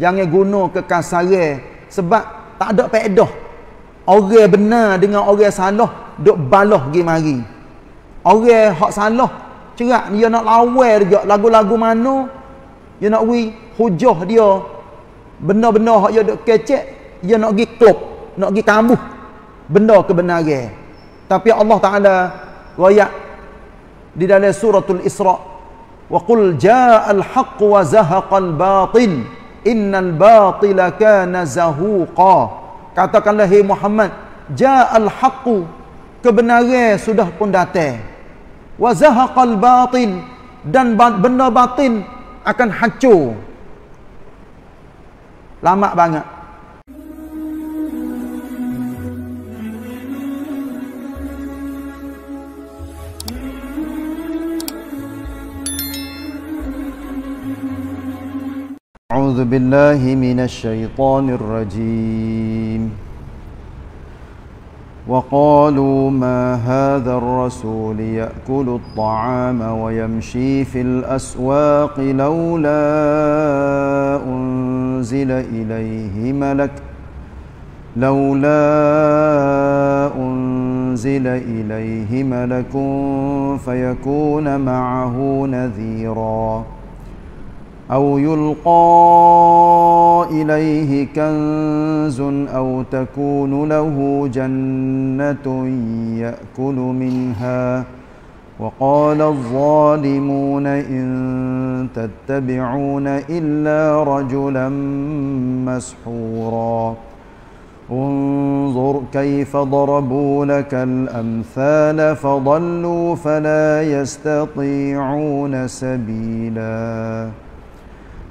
Jangan guna kekasaran sebab tak ada faedah. Orang benar dengan orang salah duk balah pergi mari. Orang hak salah cerak dia nak lawan juga lagu-lagu mana dia nak wi hujah dia. Benda-benda hak dia duk kecek dia nak pergi klub nak pergi kambuh benda kebenaran. Tapi Allah Taala royak di dalam suratul Isra haqq wa zahaqal batil innal batila kana zahuqa. Katakanlah hai Muhammad ja'al haqq kebenaran sudah pun datang. Wa zahaqal batil dan benda batin akan hancur. Lama banget أعوذ بالله من الشيطان الرجيم. وقالوا ما هذا الرسول يأكل الطعام ويمشي في الأسواق لولا أنزل إليه ملك لولا أنزل إليه ملك فيكون معه نذيراً. أو يلقى إليه كنز أو تكون له جنة يأكل منها. وقال الظالمون إن تتبعون إلا رجلا مسحورا. انظر كيف ضربوا لك الأمثال فضلوا فلا يستطيعون سبيلاً.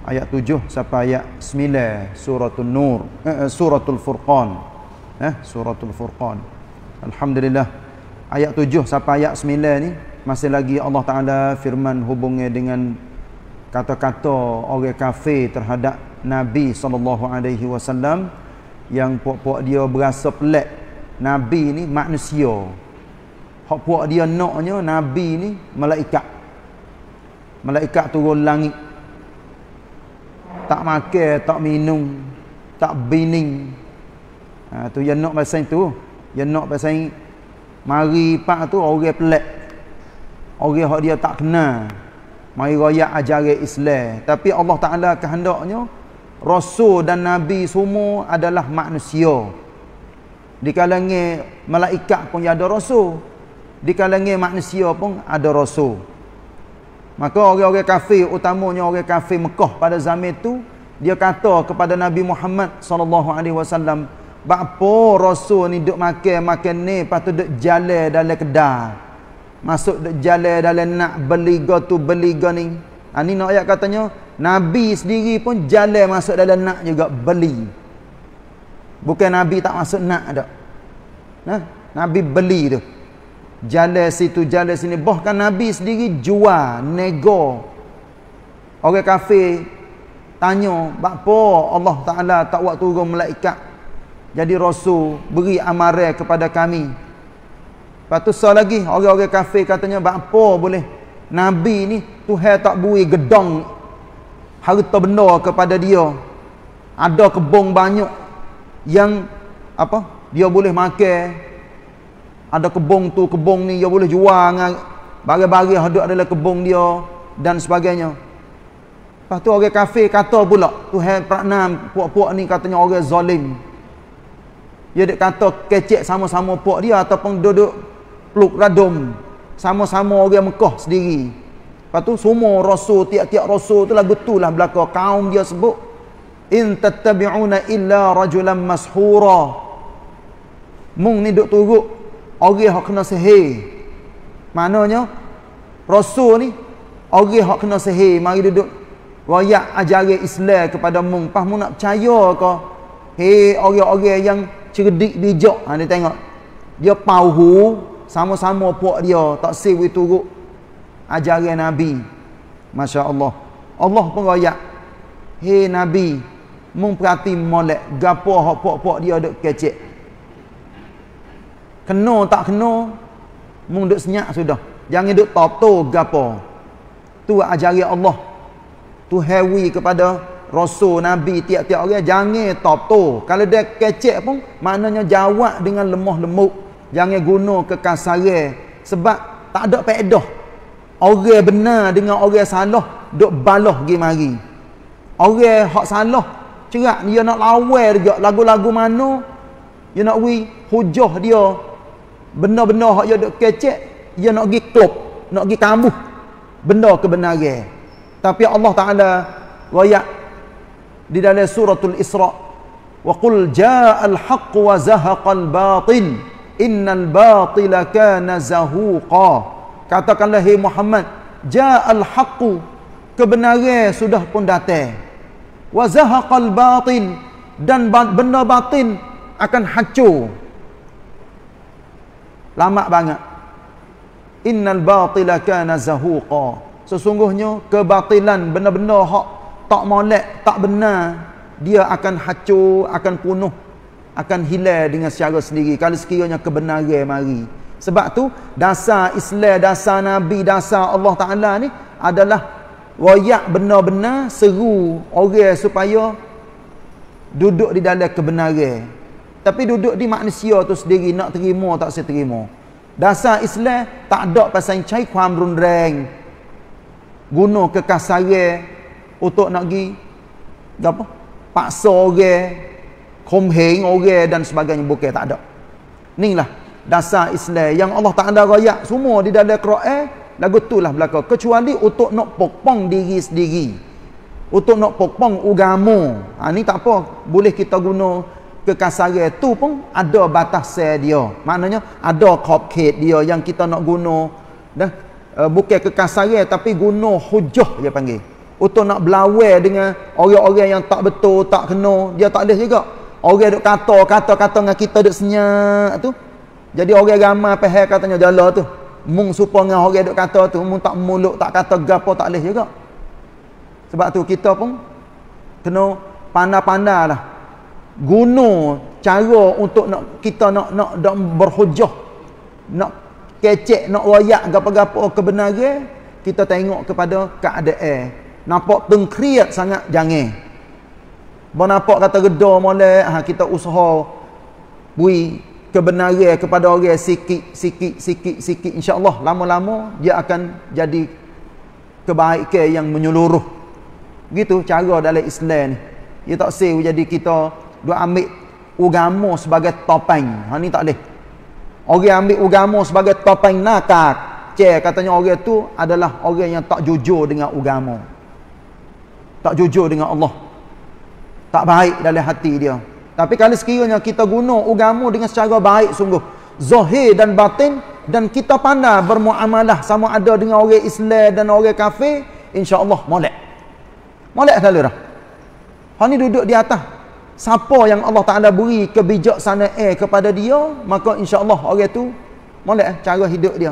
Ayat 7 sampai ayat 9 suratul nur eh, eh, suratul furqan. Eh suratul furqan. Alhamdulillah. Ayat 7 sampai ayat 9 ni masih lagi Allah taala firman hubungnya dengan kata-kata orang kafir terhadap nabi sallallahu alaihi wasallam yang puak-puak dia berasa pelik. Nabi ni manusia. Hak puak dia naknya nabi ni malaikat. Malaikat turun langit tak makan, tak minum, tak bining. Ha, tu yang nak pasal tu. Yang nak pasal mari pak tu orang pelik. Orang yang dia tak kenal. Mari raya ajaran Islam. Tapi Allah Ta'ala kehendaknya Rasul dan Nabi semua adalah manusia. Di kalangan malaikat pun ada Rasul. Di kalangan manusia pun ada Rasul. Maka orang-orang kafir utamanya orang kafir Mekah pada zaman itu dia kata kepada Nabi Muhammad wasallam, "Bapa rasul ni duk makan makan ni lepas tu duk jalan dalam kedai. Masuk duk jalan dalam nak beli tu beli go ni." Ha, ni nak ayat katanya Nabi sendiri pun jalan masuk dalam nak juga beli. Bukan Nabi tak masuk nak dak. Nah, Nabi beli tu jalan situ jalan sini. Bahkan nabi sendiri jual nego. Orang kafir tanya apa Allah taala tak buat turun malaikat? Jadi rasul beri amaran kepada kami. Lepas tu so lagi orang-orang kafir katanya apa boleh? Nabi ni Tuhan tak beri gedong harta benda kepada dia. Ada kebun banyak yang apa dia boleh makan ada kebong tu kebong ni dia boleh jual dengan bagi-bagi ada adalah kebong dia dan sebagainya. Lepas tu orang kafir kata pula Tuhan Pranam puak-puak ni katanya orang zalim. Dia dek kata kecek sama-sama puak dia ataupun duduk peluk radum. Sama-sama orang Mekah sendiri. Lepas tu semua rasul tiap-tiap rasul tu lah betul lah belakang kaum dia sebut in tattabi'una illa rajulan mashura mung ni duk turut orang yang kena sihir maknanya rasul ni orang yang kena sihir mari duduk royak ajaran Islam kepada mung. Pas mu nak percaya ke hei orang-orang yang cerdik bijak ha dia tengok. Dia pauhu sama-sama puak dia. Tak sewi turut ajaran nabi. masya-Allah Allah. Pun royak. Hei nabi mung perhati molek. Gapo hak puak-puak dia duk kecek Kena tak kena? Mung duk senyap sudah. Jangan duk toto gapo. Tu ajari Allah. Tu hewi kepada rasul nabi tiap-tiap orang. Jangan tu kalau dia kecek pun maknanya jawab dengan lemah lembut jangan guna kekasaran. Sebab tak ada faedah orang benar dengan orang salah duk balah pergi mari. Orang hak salah cerak dia nak lawan dia lagu-lagu mana dia nak wi hujah dia benda-benda hak dia duk kecek dia nak pergi klub nak pergi kambuh benda kebenaran tapi Allah Taala royak di dalam suratul Isra wa qul ja'al haqq wa zahaqal batil innal batila kana zahuqa. Katakanlah hai Muhammad ja'al haqq kebenaran sudah pun datang. Wa zahaqal batil dan benda batin akan hancur lama banget. Innal batila kana zahuqa. Sesungguhnya kebatilan benda-benda hak tak molek tak benar dia akan hancur akan punah akan hilang dengan secara sendiri. Kalau sekiranya kebenaran mari. Sebab tu dasar Islam dasar Nabi dasar Allah Taala ni adalah royak benar-benar seru orang supaya duduk di dalam kebenaran tapi duduk di manusia tu sendiri nak terima tak seterima Dasar Islam tak ada pasal cai kuam rundreng. Guna kekasaran untuk nak pergi apa? Paksa orang, komheng orang dan sebagainya bukan tak ada. Inilah dasar Islam yang Allah tak ada royak semua di dalam Quran lagu itulah belaka kecuali untuk nak pokpong diri sendiri. Untuk nak pokpong agama. Ha ni tak apa, boleh kita guna kekasaran tu pun ada batas dia. Maknanya ada khop dia yang kita nak guna dah uh, bukan kekasaran tapi guna hujah dia panggil. Untuk nak berlawan dengan orang-orang yang tak betul, tak kena, dia tak boleh juga. Orang duk kata, kata-kata dengan kita duk senyak tu. Jadi orang ramai faham katanya jala tu. Mung supaya dengan orang duk kata tu, mung tak mulut, tak kata gapo tak boleh juga. Sebab tu kita pun kena pandai-pandai lah guna cara untuk nak kita nak nak nak berhujah nak kecek nak royak gapo-gapo kebenaran kita tengok kepada keadaan. Nampak tengkriat sangat jangan. Bo nampak kata reda molek ha kita usaha bui kebenaran kepada orang sikit sikit sikit sikit. Insyaallah lama-lama dia akan jadi kebaikan yang menyeluruh. Gitu cara dalam Islam ni. Dia tak sel jadi kita dia ambil agama sebagai topeng. Ha ni tak boleh. Orang ambil agama sebagai topeng nakak. Cek katanya orang tu adalah orang yang tak jujur dengan agama. Tak jujur dengan Allah. Tak baik dalam hati dia. Tapi kalau sekiranya kita guna agama dengan secara baik sungguh, zahir dan batin dan kita pandai bermuamalah sama ada dengan orang Islam dan orang kafir, insya-Allah molek. Molek selalu dah. Ha ni duduk di atas siapa yang Allah Taala beri kebijaksanaan kepada dia maka insya-Allah orang tu molek eh, cara hidup dia.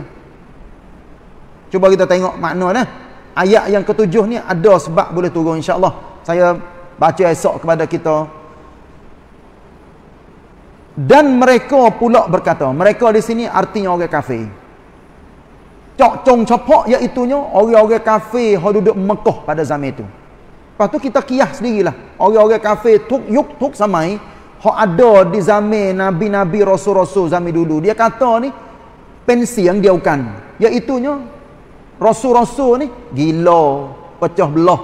Cuba kita tengok makna nah ayat yang ketujuh ni ada sebab boleh turun insya-Allah. Saya baca esok kepada kita. Dan mereka pula berkata mereka di sini artinya orang kafir. Cok cong cepok iaitu orang-orang kafir yang duduk Mekah pada zaman itu Lepas tu kita kias sendirilah. Orang-orang kafir tuk yuk tuk samai. Hak ada di zaman Nabi-Nabi Rasul-Rasul zaman dulu. Dia kata ni. Pensi yang dia bukan. Iaitunya. Rasul-Rasul ni. Gila. Pecah belah.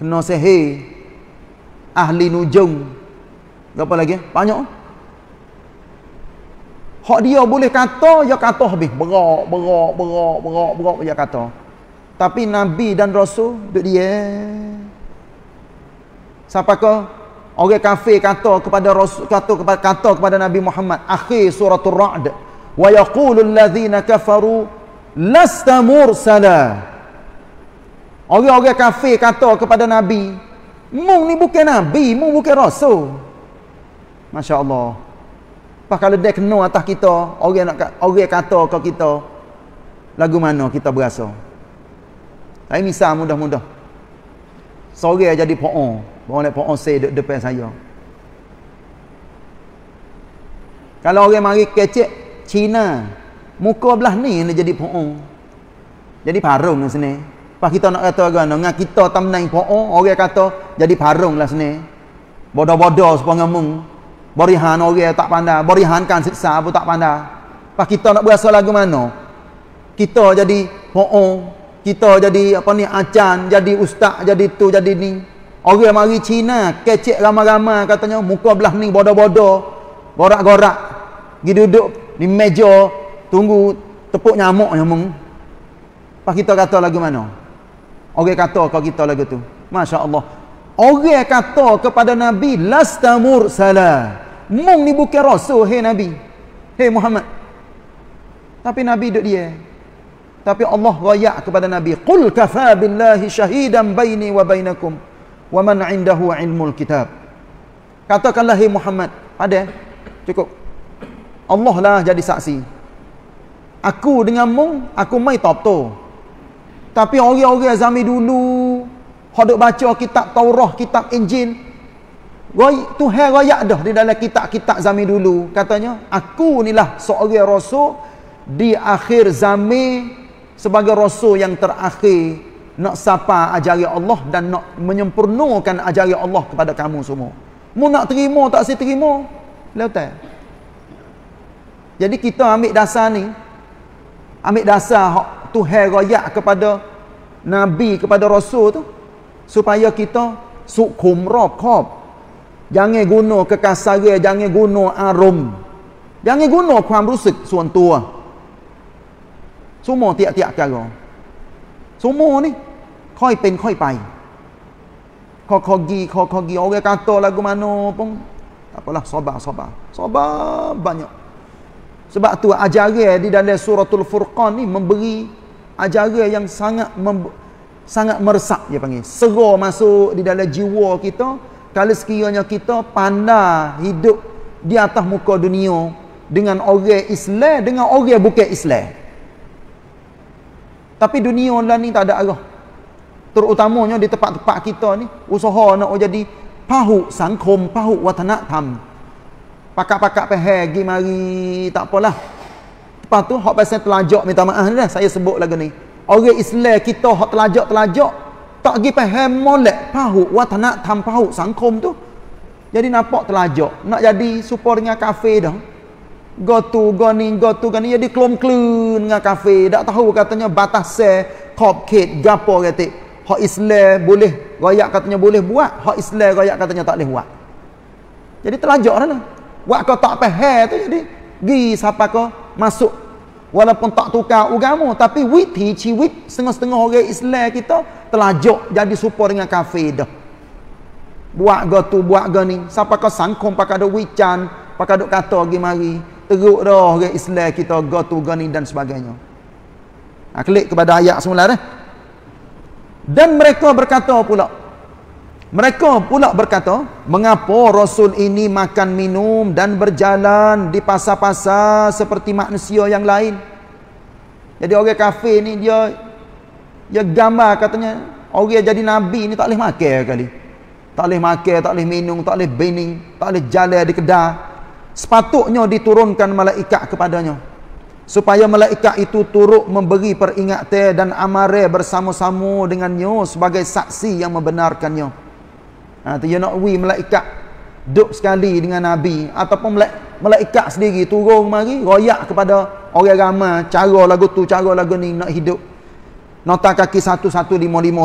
Kena sehir. Ahli nujung. Apa lagi? Banyak. Hak dia boleh kata. Dia kata habis. Berak, berak, berak, berak, berak. Dia kata. Tapi Nabi dan Rasul. Duduk dia. Siapa ke orang kafir kata kepada Rasul kata kepada kata kepada Nabi Muhammad akhir suratul Ra'd wa yaqulu alladhina kafaru lasta mursala Orang-orang kafir kata kepada Nabi Mung ni bukan Nabi, mung bukan Rasul Masya Allah Pas kalau dia kena atas kita Orang nak orang kata ke kita Lagu mana kita berasa Tapi misal mudah-mudah Sore jadi po'ong Bawa nak ponsel duduk depan saya. Kalau orang mari kecek Cina, muka belah ni nak jadi poong. Jadi parung di sini. Pas kita nak kata agama dengan kita tamnai poong, orang kata jadi parung lah sini bodoh-bodoh supaya ngomong berihan orang tak pandai berihankan siksa pun tak pandai pas kita nak berasa lagu mana kita jadi ho'ong kita jadi apa ni acan jadi ustaz jadi tu jadi ni orang mari Cina kecek ramai-ramai katanya muka belah ni bodoh-bodoh gorak-gorak pergi duduk di meja tunggu tepuk nyamuk nyamuk pas kita kata lagu mana orang kata kau kita lagu tu Masya Allah Orang kata kepada Nabi lasta mursala. Mung ni bukan rasul hei Nabi. Hei Muhammad. Tapi Nabi duduk dia. Tapi Allah rayak kepada Nabi, "Qul kafa billahi shahidan baini wa bainakum wa man 'indahu 'ilmul kitab." Katakanlah hei Muhammad, ada cukup. Allah lah jadi saksi. Aku dengan mung, aku mai top tu. Tapi orang-orang zaman dulu Hodok baca kitab Taurah, kitab Injil. Roy, Tuhan rayak dah di dalam kitab-kitab zaman dulu. Katanya, aku inilah seorang rasul di akhir zaman sebagai rasul yang terakhir nak sapa ajari Allah dan nak menyempurnakan ajari Allah kepada kamu semua. Mu nak terima tak saya terima? Lepas Jadi kita ambil dasar ni, ambil dasar Tuhan rayak kepada Nabi, kepada Rasul tu, supaya kita sukum rokop jangan guna kekasaran jangan guna arum jangan guna kuam rusuk suan tua semua tiap-tiap cara semua ni? Koi pen koi pai kau kogi kau kogi. Orang kata lagu mana pun apalah sabar sabar. Sabar banyak. Sebab tu ajaran di dalam suratul furqan ni memberi ajaran yang sangat sangat meresap dia panggil. Sera masuk di dalam jiwa kita kalau sekiranya kita pandai hidup di atas muka dunia dengan orang Islam dengan orang bukan Islam tapi dunia lah ni tak ada arah. Terutamanya di tempat-tempat kita ni usaha nak jadi pahu sangkom pahu watanatam. Pakak-pakak pergi mari tak apalah. Lepas tu hak pasal telajak minta maaf ni lah saya sebut lagu ni. Orang Islam kita hak telajak-telajak tak pergi faham molek pahu watana tam pahu sangkom tu. Jadi nampak telajak. Nak jadi supaya dengan kafe dah go to go ni go to kan jadi kelom klun dengan kafe. Tak tahu katanya batas kop kit gapo kata hak Islam boleh royak katanya boleh buat. Hak Islam royak katanya tak boleh buat. Jadi telajak lah. Buat kau tak faham tu jadi. Gi siapa kau masuk. Walaupun tak tukar agama tapi witi ciwit setengah-setengah orang Islam kita telajak jadi serupa dengan kafir dah. Buat go tu buat go ni siapa kau sangkong pakai ada wican pakai ada kata lagi mari teruk dah orang Islam kita go tu go ni dan sebagainya ha, klik kepada ayat semula dah dan mereka berkata pula mereka pula berkata, mengapa Rasul ini makan minum dan berjalan di pasar-pasar seperti manusia yang lain? Jadi orang kafir ni dia dia gambar katanya orang jadi nabi ni tak boleh makan kali. Tak boleh makan, tak boleh minum, tak boleh bening, tak boleh jalan di kedai. Sepatutnya diturunkan malaikat kepadanya. Supaya malaikat itu turut memberi peringatan dan amaran bersama-sama dengannya sebagai saksi yang membenarkannya. Ha, tu dia nak wi malaikat duduk sekali dengan Nabi ataupun malaikat sendiri turun mari royak kepada orang ramai cara lagu tu cara lagu ni nak hidup nota kaki 1155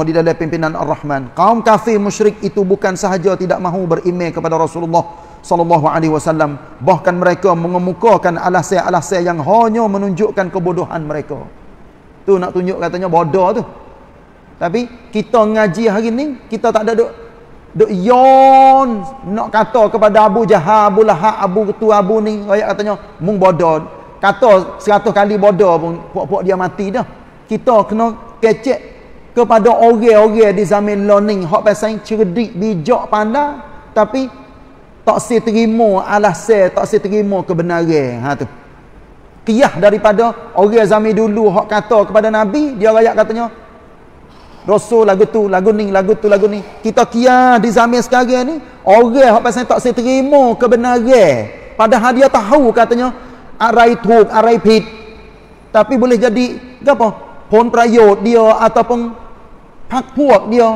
di dalam pimpinan Ar-Rahman kaum kafir musyrik itu bukan sahaja tidak mahu beriman kepada Rasulullah sallallahu alaihi wasallam bahkan mereka mengemukakan alasan-alasan yang hanya menunjukkan kebodohan mereka tu nak tunjuk katanya bodoh tu tapi kita ngaji hari ni kita tak ada duk Duk yon nak kata kepada Abu Jahal, Abu Lahab, Abu tu Abu ni, ayat katanya mung bodoh. Kata seratus kali bodoh pun puak-puak dia mati dah. Kita kena kecek kepada orang-orang di zaman learning hak pasal cerdik, bijak, pandai tapi tak si terima alasan, tak si terima kebenaran. Ha tu. Kiyah daripada orang zaman dulu hak kata kepada Nabi, dia ayat katanya Rasul lagu tu, lagu ni, lagu tu, lagu ni. Kita kia di zaman sekarang ni, orang hak pasal tak saya terima kebenaran. Padahal dia tahu katanya arai tuk, arai pit. Tapi boleh jadi apa? Pon prayot dia ataupun hak puak dia.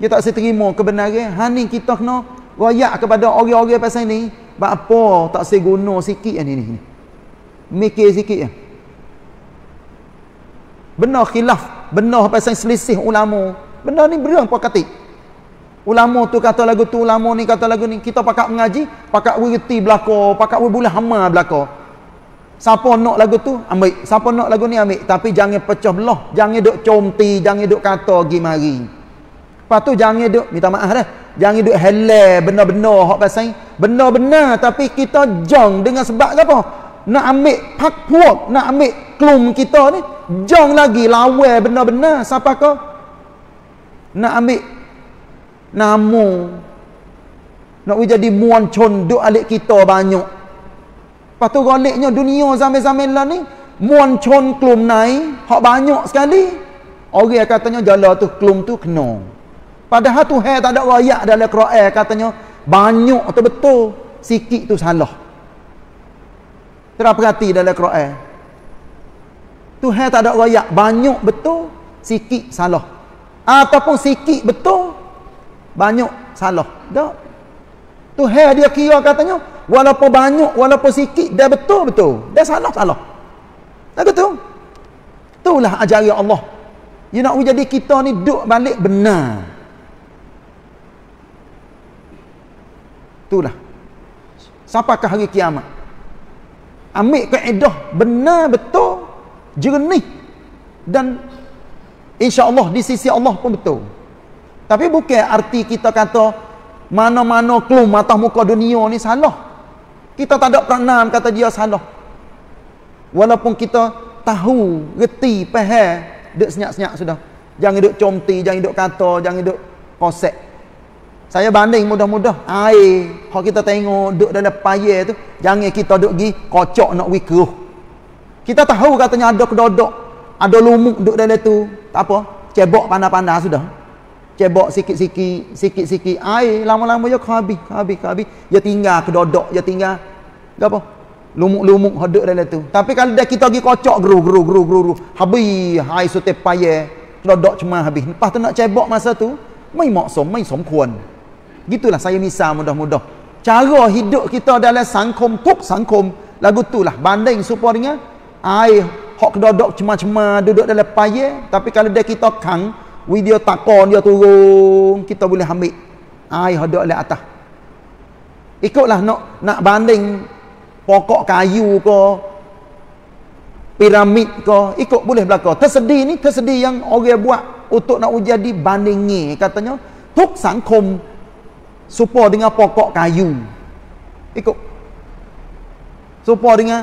Dia tak seterima kebenaran. Ha ni kita kena royak kepada orang-orang pasal ni. Sebab apa tak seguna sikit ni ni mikir sikit ya. Benar khilaf benar pasal selisih ulama. Benar ni berang apa katik. Ulama tu kata lagu tu ulama ni kata lagu ni. Kita pakak mengaji pakak wirti belaka pakak bulan hama belaka. Siapa nak lagu tu ambil. Siapa nak lagu ni ambil. Tapi jangan pecah belah. Jangan duk comti jangan duk kata pergi mari Lepas tu jangan duk minta maaf dah. Jangan duk halal benar-benar hak pasal benar-benar tapi kita jong dengan sebab apa? Nak ambil pak puak, nak ambil klum kita ni, jong lagi lawa benar-benar siapa kau? Nak ambil namu nak jadi muancon duk alik kita banyak. Lepas tu galiknya dunia zaman-zaman lah ni muancon klum naik hak banyak sekali. Orang katanya jala tu klum tu kena. Padahal Tuhan tak ada rakyat dalam Quran katanya banyak tu betul, sikit tu salah. Terap perhati dalam Quran. Tuhan tak ada rakyat banyak betul, sikit salah. Ataupun sikit betul, banyak salah. Tak. Tuhan dia kira katanya walaupun banyak, walaupun sikit dia betul betul. Dia salah salah. Tak betul? Itulah ajaran Allah. You nak jadi kita ni duk balik benar. Itulah. Sampaikan hari kiamat. Ambil kaedah benar betul jernih dan insya-Allah di sisi Allah pun betul. Tapi bukan arti kita kata mana-mana kelum atas muka dunia ni salah. Kita tak ada peranan kata dia salah. Walaupun kita tahu, reti, faham, duk senyap-senyap sudah. Jangan duk comti, jangan duk kata, jangan duk kosek. Saya banding mudah-mudah air kalau kita tengok duduk dalam payah tu jangan kita duduk pergi kocok nak wikuh. Kita tahu katanya ada kedodok, ada lumuk duduk dalam tu. Tak apa, cebok pandai-pandai sudah. Cebok sikit-sikit, sikit-sikit air lama-lama je habis, habis, habis. Dia tinggal kedodok, dia tinggal apa? Lumuk-lumuk duduk dalam tu. Tapi kalau dah kita pergi kocok geru geru geru geru, habis air sote payah, kedodok cuma habis. Lepas tu nak cebok masa tu, mai maksum, mai somkuan. Gitulah saya misal mudah-mudah. Cara hidup kita dalam sangkum tuk sangkum. Lagu itulah banding supaya dengan air hok kedodok cema-cema duduk dalam payah. Tapi kalau dia kita kang video takon dia turun kita boleh ambil air hodok di atas. Ikutlah nak nak banding pokok kayu ke piramid ke ikut boleh belaka tersedih ni tersedih yang orang buat untuk nak jadi bandingi. Katanya tuk sangkum supaya dengan pokok kayu. Ikut. Supaya dengan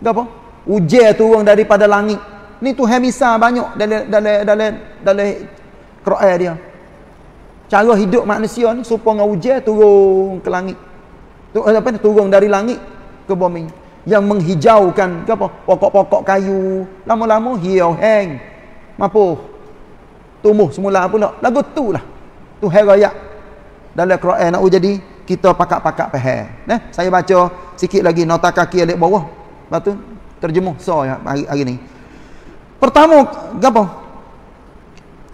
apa? Ujian turun daripada langit. Ni tu hemisa banyak dalam dalam dalam dalam Quran dia. Cara hidup manusia ni supaya dengan ujian turun ke langit. Tu apa ni? Turun dari langit ke bumi. Yang menghijaukan ke apa? Pokok-pokok kayu. Lama-lama hiau hang. Mampu tumbuh semula pula. Lagu tu lah. Tu herayak dalam Quran nak jadi kita pakak-pakak faham. Nah, saya baca sikit lagi nota kaki alik bawah. Lepas tu terjemuh so ya hari, hari ni. Pertama, apa?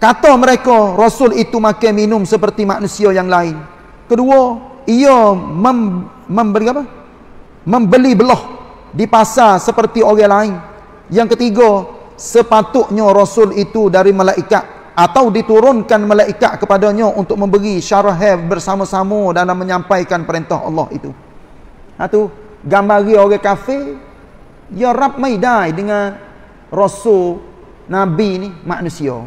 Kata mereka Rasul itu makan minum seperti manusia yang lain. Kedua, ia mem, memberi apa? Membeli belah di pasar seperti orang lain. Yang ketiga, sepatutnya Rasul itu dari malaikat atau diturunkan malaikat kepadanya untuk memberi syarah bersama-sama dalam menyampaikan perintah Allah itu. Ha tu gambar orang kafir ya rab mai dai dengan rasul nabi ni manusia.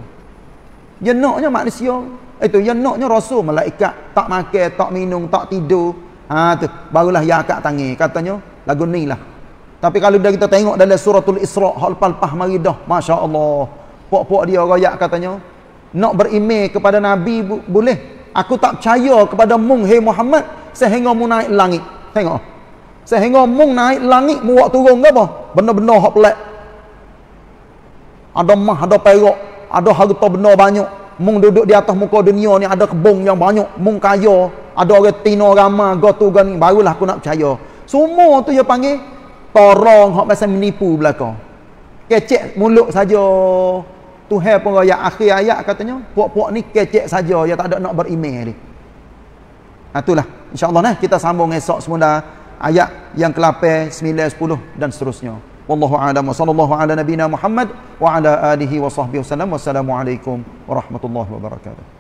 Ya naknya manusia. Itu ya naknya rasul malaikat tak makan, tak minum, tak tidur. Ha tu barulah ya akak tangi katanya lagu ni lah. Tapi kalau dah kita tengok dalam suratul Isra hal lepas mari dah masya-Allah. Pok-pok dia royak katanya nak berimej kepada Nabi boleh. Aku tak percaya kepada mung hey Muhammad sehingga mu naik langit. Tengok. Sehingga mung naik langit mu buat turun apa? Benda-benda hak pelik. Ada mah ada perak ada harta benda banyak. Mung duduk di atas muka dunia ni ada kebun yang banyak. Mung kaya ada orang tino ramah gotu gani barulah aku nak percaya. Semua tu dia panggil torong hak pasal menipu belaka. Kecek mulut saja Tuhan pun ayat akhir ayat katanya, puak-puak ni kecek saja, dia tak ada nak berimeh ni. Ha, itulah. InsyaAllah nah, kita sambung esok semula ayat yang ke-8, 9, 10 dan seterusnya. Wallahu a'lam wa sallallahu ala nabina Muhammad wa ala alihi wa sahbihi wasallam. Wassalamualaikum warahmatullahi wabarakatuh.